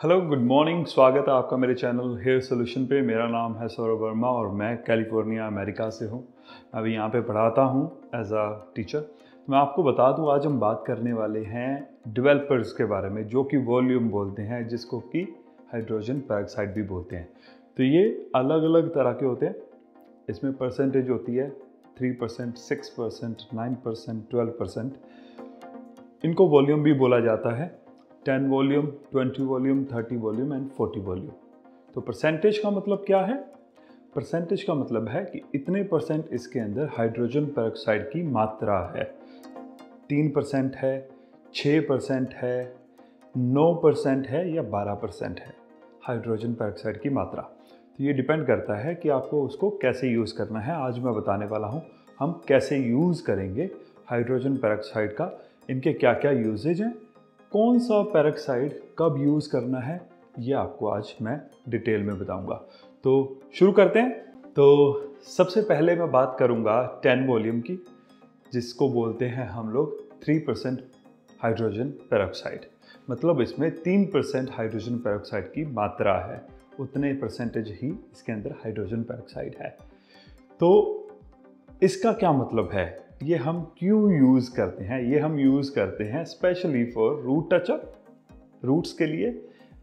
Hello good morning स्वागत है आपका मेरे चैनल हेयर सोल्यूशन पे। मेरा नाम है सौरभ वर्मा और मैं कैलिफ़ोर्निया अमेरिका से हूँ। अभी यहाँ पे पढ़ाता हूँ एज अ टीचर तो मैं आपको बता दूँ, आज हम बात करने वाले हैं डेवलपर्स के बारे में, जो कि वॉल्यूम बोलते हैं, जिसको कि हाइड्रोजन पेरोक्साइड भी बोलते हैं। तो ये अलग अलग तरह के होते हैं। इसमें परसेंटेज होती है three percent six percent nine percent twelve percent इनको वॉल्यूम भी बोला जाता है। Ten volume, twenty volume, thirty volume and forty volume. तो परसेंटेज का मतलब क्या है? परसेंटेज का मतलब है कि इतने परसेंट इसके अंदर हाइड्रोजन पेरोक्साइड की मात्रा है। तीन परसेंट है छः परसेंट है, नौ परसेंट है या बारह परसेंट है हाइड्रोजन पेरोक्साइड की मात्रा। तो ये डिपेंड करता है कि आपको उसको कैसे यूज़ करना है। आज मैं बताने वाला हूँ, हम कैसे यूज़ करेंगे हाइड्रोजन पेरोक्साइड का, इनके क्या क्या यूजेज हैं। कौन सा पेरोक्साइड कब यूज़ करना है, ये आपको आज मैं डिटेल में बताऊँगा। तो शुरू करते हैं। तो सबसे पहले मैं बात करूँगा 10 वॉल्यूम की, जिसको बोलते हैं हम लोग 3 परसेंट हाइड्रोजन पेरोक्साइड मतलब इसमें 3 परसेंट हाइड्रोजन पेरोक्साइड की मात्रा है, उतने परसेंटेज ही इसके अंदर हाइड्रोजन पेरोक्साइड है। तो इसका क्या मतलब है? ये हम क्यों यूज़ करते हैं? ये हम यूज़ करते हैं specially for root touch up roots के लिए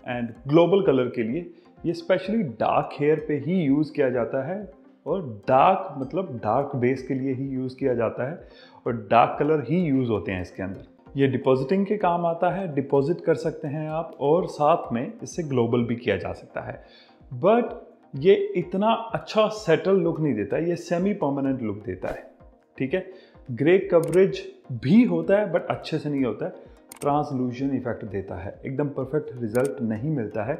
एंड ग्लोबल कलर के लिए। ये स्पेशली डार्क हेयर पे ही यूज़ किया जाता है और डार्क मतलब डार्क बेस के लिए ही यूज़ किया जाता है और डार्क कलर ही यूज़ होते हैं इसके अंदर। ये डिपॉजिटिंग के काम आता है डिपॉजिट कर सकते हैं आप और साथ में इससे ग्लोबल भी किया जा सकता है। बट ये इतना अच्छा सेटल लुक नहीं देता, ये सेमी परमानेंट लुक देता है, ठीक है? ग्रे कवरेज भी होता है बट अच्छे से नहीं होता है। ट्रांसलूजन इफ़ेक्ट देता है। एकदम परफेक्ट रिज़ल्ट नहीं मिलता है।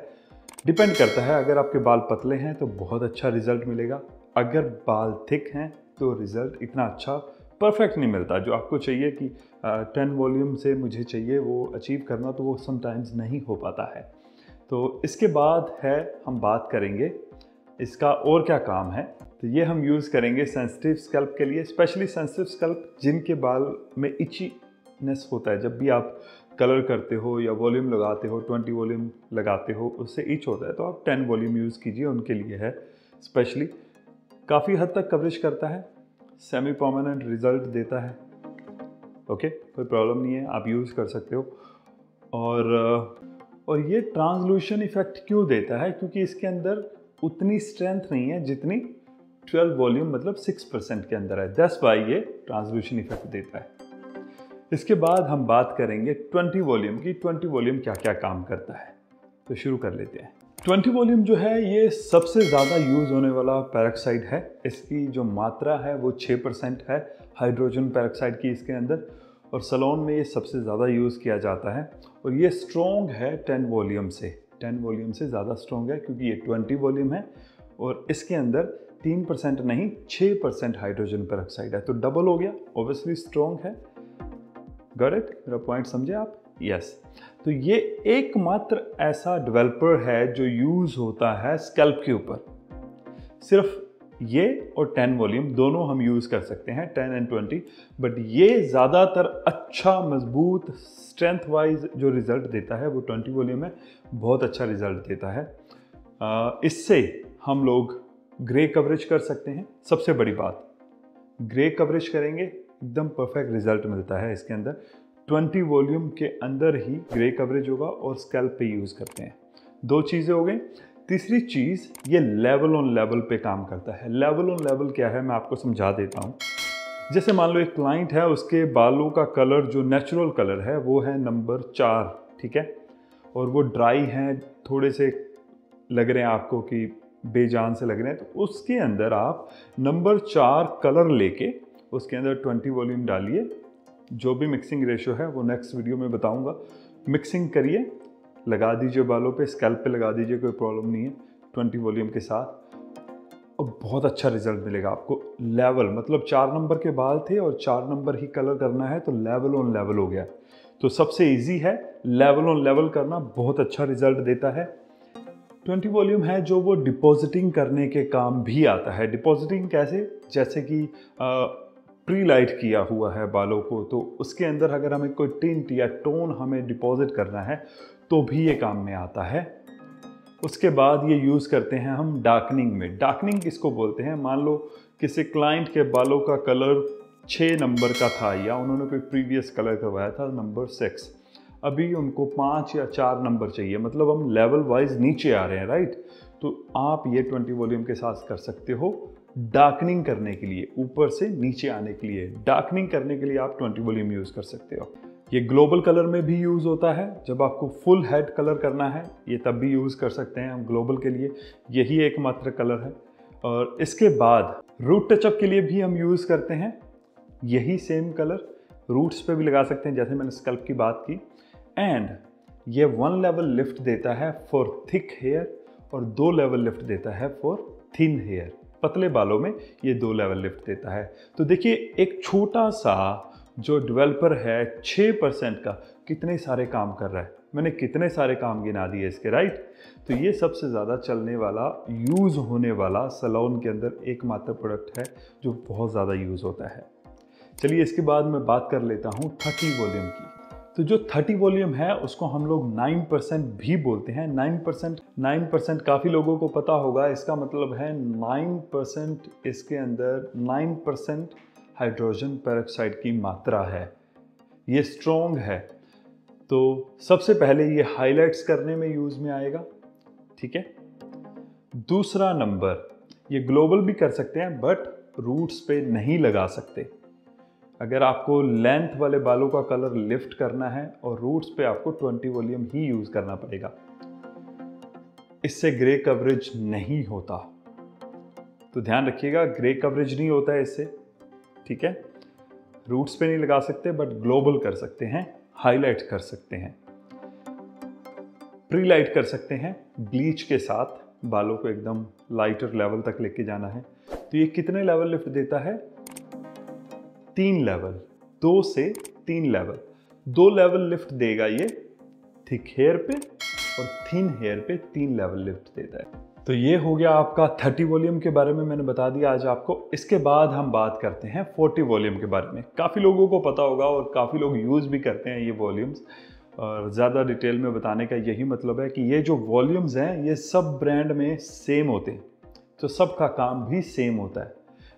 डिपेंड करता है, अगर आपके बाल पतले हैं तो बहुत अच्छा रिज़ल्ट मिलेगा। अगर बाल थिक हैं तो रिज़ल्ट इतना अच्छा परफेक्ट नहीं मिलता। जो आपको चाहिए कि टेन वॉल्यूम से मुझे चाहिए वो अचीव करना तो वो समटाइम्स नहीं हो पाता है। तो इसके बाद है, हम बात करेंगे। इसका और क्या काम है? तो ये हम यूज़ करेंगे सेंसिटिव स्कल्प के लिए स्पेशली सेंसिटिव स्कल्प जिनके बाल में इचीनेस होता है। जब भी आप कलर करते हो या वॉल्यूम लगाते हो 20 वॉल्यूम लगाते हो, उससे इच होता है। तो आप 10 वॉल्यूम यूज़ कीजिए, उनके लिए है। स्पेशली काफ़ी हद तक कवरेज करता है सेमी परमानेंट रिज़ल्ट देता है। ओके कोई प्रॉब्लम नहीं है, आप यूज़ कर सकते हो। और और ये ट्रांसलूशन इफ़ेक्ट क्यों देता है? क्योंकि इसके अंदर उतनी स्ट्रेंथ नहीं है जितनी 12 वॉल्यूम मतलब 6 परसेंट के अंदर है। दस बाई ये ट्रांसमिशन इफ़ेक्ट देता है। इसके बाद हम बात करेंगे 20 वॉल्यूम की 20 वॉल्यूम क्या क्या काम करता है। तो शुरू कर लेते हैं। 20 वॉल्यूम जो है, ये सबसे ज़्यादा यूज़ होने वाला पैराक्साइड है। इसकी जो मात्रा है, वो 6 परसेंट है हाइड्रोजन पैराक्साइड की इसके अंदर। और सलोन में ये सबसे ज़्यादा यूज़ किया जाता है। और ये स्ट्रॉन्ग है 10 वॉल्यूम से। 10 वॉल्यूम से ज़्यादा स्ट्रॉन्ग है क्योंकि ये 20 वॉल्यूम है। और इसके अंदर तीन परसेंट नहीं छः परसेंट हाइड्रोजन पेरोक्साइड है। तो डबल हो गया ऑब्वियसली स्ट्रॉन्ग है। गॉट मेरा पॉइंट समझे आप? Yes yes. तो ये एकमात्र ऐसा डेवलपर है जो यूज़ होता है स्कैल्प के ऊपर। सिर्फ़ ये और 10 वॉल्यूम दोनों हम यूज़ कर सकते हैं 10 एंड 20 बट ये ज़्यादातर अच्छा मज़बूत स्ट्रेंथ वाइज जो रिज़ल्ट देता है, वो 20 वॉल्यूम है। बहुत अच्छा रिज़ल्ट देता है। इससे हम लोग ग्रे कवरेज कर सकते हैं। सबसे बड़ी बात, ग्रे कवरेज करेंगे, एकदम परफेक्ट रिज़ल्ट मिलता है इसके अंदर। 20 वॉल्यूम के अंदर ही ग्रे कवरेज होगा और स्कैल्प पे यूज़ करते हैं। दो चीज़ें हो गई। तीसरी चीज़, ये लेवल ऑन लेवल पे काम करता है। लेवल ऑन लेवल क्या है, मैं आपको समझा देता हूँ। जैसे मान लो एक क्लाइंट है, उसके बालों का कलर, जो नेचुरल कलर है, वो है नंबर चार, ठीक है? और वो ड्राई हैं, थोड़े से लग रहे हैं आपको कि बेजान से लग रहे हैं तो उसके अंदर आप नंबर चार कलर लेके उसके अंदर ट्वेंटी वॉल्यूम डालिए। जो भी मिक्सिंग रेशो है, वो नेक्स्ट वीडियो में बताऊँगा। मिक्सिंग करिए, लगा दीजिए बालों पे स्कैल्प पे लगा दीजिए, कोई प्रॉब्लम नहीं है, ट्वेंटी वॉल्यूम के साथ। और बहुत अच्छा रिज़ल्ट मिलेगा आपको। लेवल मतलब चार नंबर के बाल थे और चार नंबर ही कलर करना है तो लेवल ऑन लेवल हो गया। तो सबसे इजी है लेवल ऑन लेवल करना, बहुत अच्छा रिज़ल्ट देता है। ट्वेंटी वॉल्यूम है जो वो डिपॉजिटिंग करने के काम भी आता है। डिपॉजिटिंग कैसे? जैसे कि प्री लाइट किया हुआ है बालों को तो उसके अंदर अगर हमें कोई टिंट या टोन हमें डिपॉजिट करना है तो भी ये काम में आता है। उसके बाद ये यूज़ करते हैं हम डार्कनिंग में। डार्कनिंग किसको बोलते हैं? मान लो किसी क्लाइंट के बालों का कलर छः नंबर का था या उन्होंने कोई प्रीवियस कलर करवाया था नंबर सिक्स अभी उनको पाँच या चार नंबर चाहिए। मतलब हम लेवल वाइज नीचे आ रहे हैं राइट तो आप ये ट्वेंटी वॉल्यूम के साथ कर सकते हो डार्कनिंग करने के लिए, ऊपर से नीचे आने के लिए। डार्कनिंग करने के लिए आप ट्वेंटी वॉल्यूम यूज़ कर सकते हो। ये ग्लोबल कलर में भी यूज़ होता है। जब आपको फुल हेड कलर करना है, ये तब भी यूज़ कर सकते हैं हम ग्लोबल के लिए। यही एकमात्र कलर है। और इसके बाद रूट टचअप के लिए भी हम यूज़ करते हैं। यही सेम कलर रूट्स पे भी लगा सकते हैं। जैसे मैंने स्कल्प की बात की। एंड ये वन लेवल लिफ्ट देता है फॉर थिक हेयर और दो लेवल लिफ्ट देता है फॉर थिन हेयर पतले बालों में ये दो लेवल लिफ्ट देता है। तो देखिए, एक छोटा सा जो डेवलपर है छः परसेंट का कितने सारे काम कर रहा है? मैंने कितने सारे काम गिना दिए इसके राइट तो ये सबसे ज़्यादा चलने वाला यूज़ होने वाला सलोन के अंदर एकमात्र प्रोडक्ट है जो बहुत ज़्यादा यूज़ होता है। चलिए इसके बाद मैं बात कर लेता हूँ थर्टी वॉल्यूम की। तो जो 30 वॉल्यूम है, उसको हम लोग 9 परसेंट भी बोलते हैं। 9 परसेंट, नाइन परसेंट काफ़ी लोगों को पता होगा, इसका मतलब है 9 परसेंट इसके अंदर 9 परसेंट हाइड्रोजन पेरोक्साइड की मात्रा है। ये स्ट्रॉन्ग है। तो सबसे पहले ये हाइलाइट्स करने में यूज़ में आएगा, ठीक है? दूसरा नंबर ये ग्लोबल भी कर सकते हैं बट रूट्स पे नहीं लगा सकते। अगर आपको लेंथ वाले बालों का कलर लिफ्ट करना है और रूट्स पे आपको 20 वॉल्यूम ही यूज़ करना पड़ेगा। इससे ग्रे कवरेज नहीं होता। तो ध्यान रखिएगा ग्रे कवरेज नहीं होता है इससे, ठीक है? रूट्स पे नहीं लगा सकते बट ग्लोबल कर सकते हैं हाईलाइट कर सकते हैं। प्री लाइट कर सकते हैं ब्लीच के साथ बालों को एकदम लाइटर लेवल तक लेके जाना है। तो ये कितने लेवल लिफ्ट देता है? तीन लेवल दो से तीन लेवल दो लेवल लिफ्ट देगा ये थिक हेयर पे, और थिन हेयर पे तीन लेवल लिफ्ट देता है। तो ये हो गया आपका 30 वॉल्यूम के बारे में मैंने बता दिया आज आपको। इसके बाद हम बात करते हैं 40 वॉल्यूम के बारे में। काफ़ी लोगों को पता होगा और काफ़ी लोग यूज़ भी करते हैं ये वॉल्यूम्स और ज़्यादा डिटेल में बताने का यही मतलब है कि ये जो वॉल्यूम्स हैं, ये सब ब्रांड में सेम होते हैं। तो सबका काम भी सेम होता है।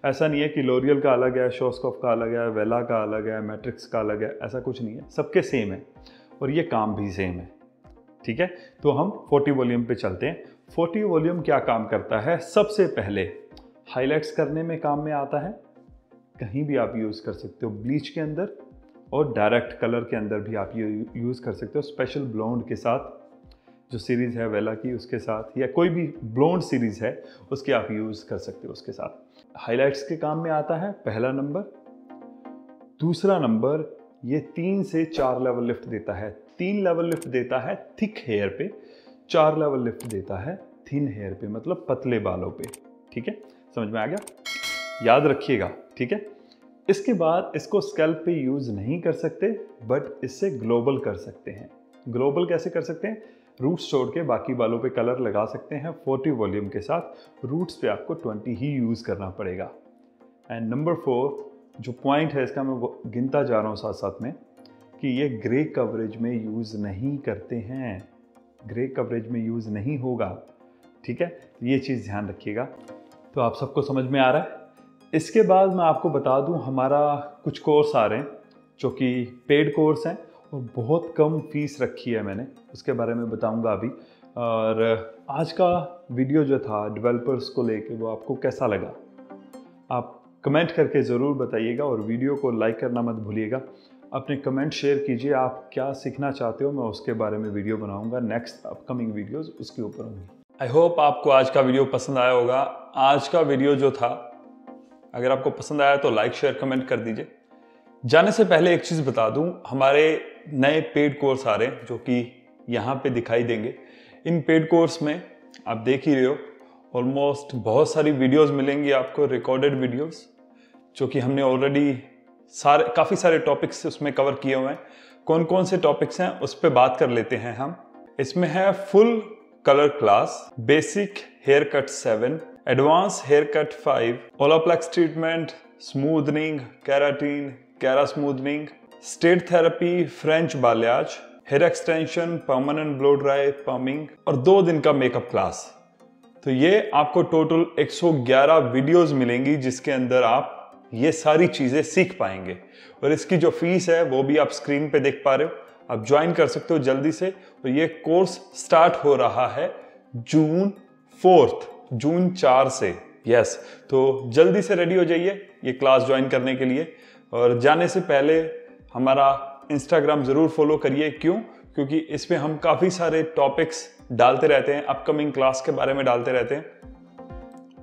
ऐसा नहीं है कि लोरियल का अलग है, शोस्कॉफ का अलग है, वेला का अलग है, मैट्रिक्स का अलग है, ऐसा कुछ नहीं है। सबके सेम है और ये काम भी सेम है। ठीक है? तो हम 40 वॉल्यूम पे चलते हैं। 40 वॉल्यूम क्या काम करता है? सबसे पहले हाइलाइट्स करने में काम में आता है। कहीं भी आप यूज़ कर सकते हो ब्लीच के अंदर और डायरेक्ट कलर के अंदर भी आप ये, यूज़ कर सकते हो, स्पेशल ब्लाउंड के साथ। जो सीरीज़ है वेला की, उसके साथ, या कोई भी ब्लोंड सीरीज़ है, उसके आप यूज़ कर सकते हो उसके साथ। हाइलाइट्स के काम में आता है, पहला नंबर दूसरा नंबर ये तीन से चार लेवल लिफ्ट देता है। तीन लेवल लिफ्ट देता है थिक हेयर पे, चार लेवल लिफ्ट देता है थिन हेयर पे मतलब पतले बालों पे। ठीक है? समझ में आ गया? याद रखिएगा, ठीक है? इसके बाद इसको स्कैल्प पे यूज़ नहीं कर सकते बट इससे ग्लोबल कर सकते हैं। ग्लोबल कैसे कर सकते हैं? रूट्स छोड़ के बाकी बालों पे कलर लगा सकते हैं 40 वॉल्यूम के साथ। रूट्स पे आपको 20 ही यूज़ करना पड़ेगा। एंड नंबर फोर जो पॉइंट है इसका मैं गिनता जा रहा हूँ साथ साथ में, कि ये ग्रे कवरेज में यूज़ नहीं करते हैं। ग्रे कवरेज में यूज़ नहीं होगा। ठीक है? ये चीज़ ध्यान रखिएगा। तो आप सबको समझ में आ रहा है? इसके बाद मैं आपको बता दूँ, हमारा कुछ कोर्स आ रहे हैं, जो कि पेड कोर्स हैं। और बहुत कम फ़ीस रखी है मैंने, उसके बारे में बताऊँगा अभी। और आज का वीडियो जो था डेवलपर्स को लेके, वो आपको कैसा लगा? आप कमेंट करके ज़रूर बताइएगा और वीडियो को लाइक करना मत भूलिएगा। अपने कमेंट शेयर कीजिए, आप क्या सीखना चाहते हो, मैं उसके बारे में वीडियो बनाऊँगा। नेक्स्ट अपकमिंग वीडियोस उसके ऊपर होंगी। आई होप आपको आज का वीडियो पसंद आया होगा। आज का वीडियो जो था, अगर आपको पसंद आया तो लाइक शेयर कमेंट कर दीजिए। जाने से पहले एक चीज़ बता दूँ, हमारे नए पेड कोर्स आ रहे हैं, जो कि यहाँ पे दिखाई देंगे। इन पेड कोर्स में आप देख ही रहे हो ऑलमोस्ट बहुत सारी वीडियोस मिलेंगी आपको रिकॉर्डेड वीडियोस जो कि हमने ऑलरेडी सारे, काफ़ी सारे टॉपिक्स उसमें कवर किए हुए हैं। कौन कौन से टॉपिक्स हैं, उस पर बात कर लेते हैं हम। इसमें है full colour class basic hair cut seven advance hair cut five Olaplex treatment smoothening keratin kera smoothening state therapy French balayage hair extension permanent blow dry perming और दो दिन का मेकअप क्लास तो ये आपको टोटल 111 वीडियोस मिलेंगी जिसके अंदर आप ये सारी चीज़ें सीख पाएँगे। और इसकी जो फ़ीस है, वो भी आप स्क्रीन पे देख पा रहे हो। आप ज्वाइन कर सकते हो जल्दी से। और ये कोर्स स्टार्ट हो रहा है जून फोर्थ जून चार से। यस तो जल्दी से रेडी हो जाइए ये क्लास ज्वाइन करने के लिए। और जाने से पहले हमारा इंस्टाग्राम ज़रूर फॉलो करिए। क्यों? क्योंकि इसमें हम काफ़ी सारे टॉपिक्स डालते रहते हैं अपकमिंग क्लास के बारे में डालते रहते हैं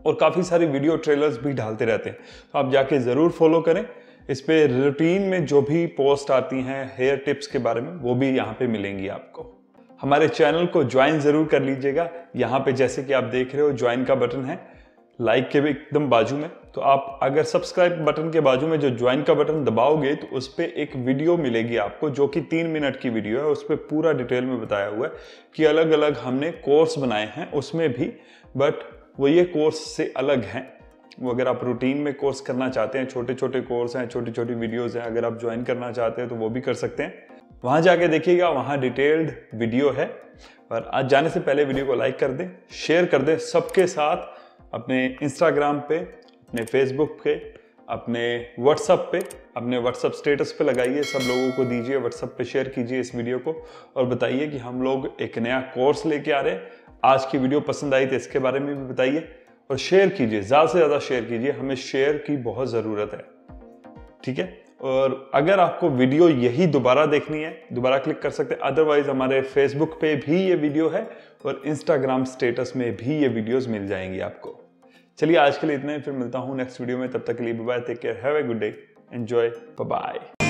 और काफ़ी सारी वीडियो ट्रेलर्स भी डालते रहते हैं। तो आप जाके ज़रूर फॉलो करें। इस पर रूटीन में जो भी पोस्ट आती हैं हेयर टिप्स के बारे में, वो भी यहाँ पे मिलेंगी आपको। हमारे चैनल को ज्वाइन ज़रूर कर लीजिएगा। यहाँ पे जैसे कि आप देख रहे हो ज्वाइन का बटन है। लाइक के भी एकदम बाजू में। तो आप अगर सब्सक्राइब बटन के बाजू में जो ज्वाइन का बटन दबाओगे तो उस पर एक वीडियो मिलेगी आपको, जो कि तीन मिनट की वीडियो है। उस पर पूरा डिटेल में बताया हुआ है कि अलग अलग हमने कोर्स बनाए हैं उसमें भी बट वो ये कोर्स से अलग हैं। वो अगर आप रूटीन में कोर्स करना चाहते हैं छोटे छोटे कोर्स हैं छोटी छोटी वीडियोज़ हैं, अगर आप ज्वाइन करना चाहते हैं तो वो भी कर सकते हैं। वहाँ जाके देखिएगा, वहाँ डिटेल्ड वीडियो है। और आज जाने से पहले वीडियो को लाइक कर दें शेयर कर दें सबके साथ। अपने इंस्टाग्राम पे, अपने फेसबुक पे, अपने व्हाट्सअप पे, अपने व्हाट्सअप स्टेटस पे लगाइए। सब लोगों को दीजिए व्हाट्सअप पे शेयर कीजिए इस वीडियो को और बताइए कि हम लोग एक नया कोर्स लेके आ रहे हैं। आज की वीडियो पसंद आई तो इसके बारे में भी बताइए और शेयर कीजिए, ज़्यादा से ज़्यादा शेयर कीजिए। हमें शेयर की बहुत ज़रूरत है, ठीक है? और अगर आपको वीडियो यही दोबारा देखनी है, दोबारा क्लिक कर सकते हैं। अदरवाइज़ हमारे फेसबुक पे भी ये वीडियो है और इंस्टाग्राम स्टेटस में भी ये वीडियोस मिल जाएँगी आपको। चलिए आज के लिए इतना ही, फिर मिलता हूँ नेक्स्ट वीडियो में, तब तक के लिए bye take care have a good day enjoy bye